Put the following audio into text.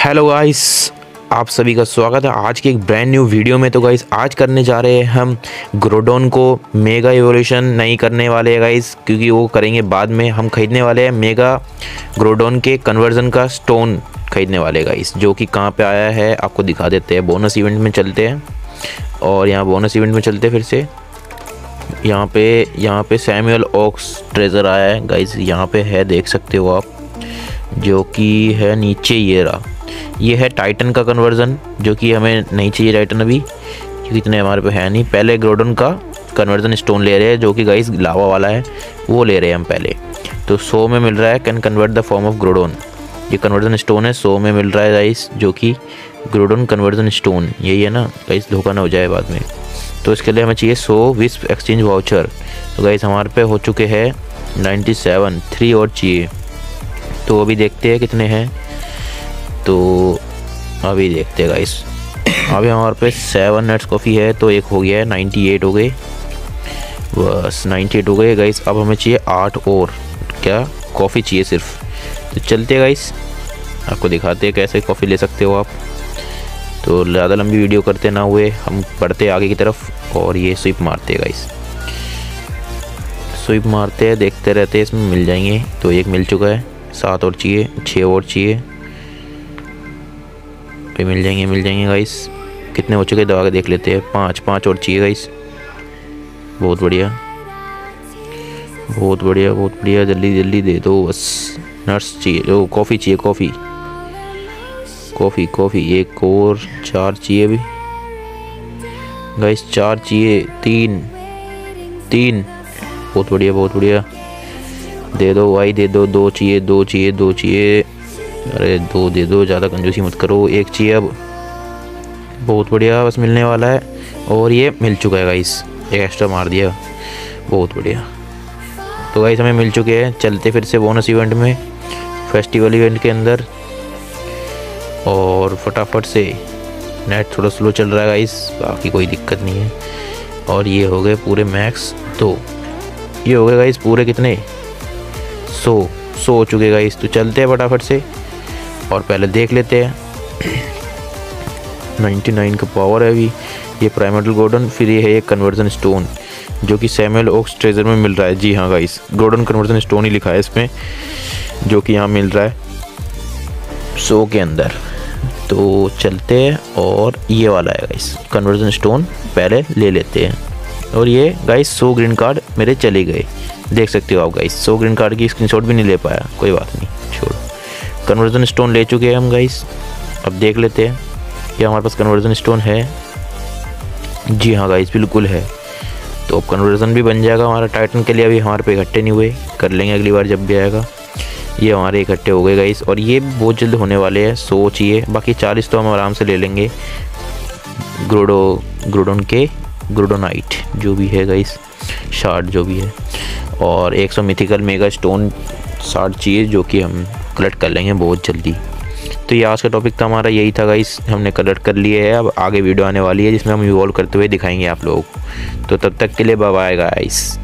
Hello guys आप सभी का स्वागत है। आज की एक ब्रांड न्यू वीडियो में तो गाइस आज करने जा रहे हैं हम ग्रोडोन को मेगा एवोल्यूशन नहीं करने वाले हैं गाइस क्योंकि वो करेंगे बाद में। हम खरीदने वाले हैं मेगा ग्रोडोन के कन्वर्जन का स्टोन खरीदने वाले गाइस जो कि कहाँ पे आया है, आपको दिखा देते हैं। बोनस इवेंट में चलते हैं। और यहाँ बोनस इवेंट में चलते फिर से। यहाँ पे यहाँ पे सैमुअल ऑक्स ट्रेजर आया है गाइस यहाँ पे है, देख सकते हो आप, जो कि है नीचे ये रहा। ये है टाइटन का कन्वर्ज़न जो कि हमें नहीं चाहिए टाइटन अभी, क्योंकि इतने हमारे पे है नहीं। पहले ग्रोडन का कन्वर्जन स्टोन ले रहे हैं, जो कि गाइस लावा वाला है, वो ले रहे हैं हम पहले। तो सो में मिल रहा है can convert the form of ग्रोडोन ये कन्वर्जन स्टोन है, सो में मिल रहा है गाइस जो कि ग्रोडोन कन्वर्जन स्टोन यही है ना गाइस धोखा ना हो जाए बाद में। तो इसके लिए हमें चाहिए सो विस्प एक्सचेंज वाउचर तो गाइस हमारे पे हो चुके हैं नाइन्टी सेवन थ्री और चाहिए। तो अभी देखते हैं कितने हैं। तो अभी देखते हैं गाइस अभी हमारे पे सेवन नट्स कॉफ़ी है तो एक हो गया है नाइन्टी एट हो गए. बस नाइन्टी एट हो गए गाइस अब हमें चाहिए आठ और. क्या? कॉफ़ी चाहिए सिर्फ़. तो चलते गाइस आपको दिखाते हैं कैसे कॉफ़ी ले सकते हो आप. तो ज़्यादा लंबी वीडियो करते ना हुए हम बढ़ते आगे की तरफ़ और ये स्विप मारते हैं गाइस स्विप मारते हैं देखते रहते हैं इसमें मिल जाएँगे. तो एक मिल चुका है सात और चाहिए छः और चाहिए. पे मिल जाएँगे मिल जाएँगे गाइस कितने हो चुके दवा के देख लेते हैं। पाँच पाँच और चाहिए गाइस बहुत बढ़िया। बहुत बढ़िया बहुत बढ़िया। जल्दी जल्दी दे दो बस। नर्स चाहिए। ओ, कॉफ़ी चाहिए, कॉफ़ी। Coffee coffee. एक और, चार चाहिए अभी। गाइस चार चाहिए। तीन। तीन। बहुत बढ़िया बहुत बढ़िया। दे दो भाई, दे दो। दो चाहिए दो चाहिए दो चाहिए। अरे दो दे दो, ज़्यादा कंजूसी मत करो, एक चाहिए अब। बहुत बढ़िया, बस मिलने वाला है। और ये मिल चुका है गाइस एक एक्स्ट्रा मार दिया। बहुत बढ़िया। तो गाइस हमें मिल चुके हैं। चलते फिर से बोनस इवेंट में फेस्टिवल इवेंट के अंदर। और फटाफट से नेट थोड़ा स्लो चल रहा है गाइस बाकी कोई दिक्कत नहीं है। और ये हो गए पूरे मैक्स तो ये हो गए गाइस पूरे कितने? सो सो हो चुके गाइस तो चलते हैं फटाफट से। और पहले देख लेते हैं। 99 का पावर है अभी। ये प्राइमल गोल्डन फिर ये है एक कन्वर्जन स्टोन जो कि सैमुअल ओक्स ट्रेजर में मिल रहा है। जी हाँ गाइस गोल्डन कन्वर्जन स्टोन ही लिखा है इसमें, जो कि यहाँ मिल रहा है सो के अंदर। तो चलते हैं और ये वाला है गाइस कन्वर्जन स्टोन पहले ले लेते हैं। और ये गाइस सो ग्रीन कार्ड मेरे चले गए। देख सकते हो आप गाइस सो ग्रीन कार्ड की स्क्रीनशॉट भी नहीं ले पाया, कोई बात नहीं, छोड़ो। कन्वर्जन स्टोन ले चुके हैं हम गाइस अब देख लेते हैं कि हमारे पास कन्वर्जन स्टोन है। जी हाँ गाइस बिल्कुल है। तो अब कन्वर्जन भी बन जाएगा हमारा। टाइटन के लिए अभी हमारे पे इकट्ठे नहीं हुए। कर लेंगे अगली बार जब भी आएगा। ये हमारे इकट्ठे हो गए गाइस और ये बहुत जल्द होने वाले हैं, सो चाहिए। बाकी चालीस तो हम आराम से ले लेंगे। ग्रोडो ग्रोडोन के ग्रोडोनाइट जो भी है गाइस शार्ट जो भी है। और 100 मिथिकल मेगा स्टोन शार्ट चाहिए, जो कि हम कलेक्ट कर लेंगे बहुत जल्दी। तो ये आज का टॉपिक तो हमारा, यही था गाइस हमने कलेक्ट कर लिए है, अब आगे वीडियो आने वाली है, जिसमें हम इवॉल्व करते हुए दिखाएँगे आप लोग तो तब तक के लिए बाय गाइस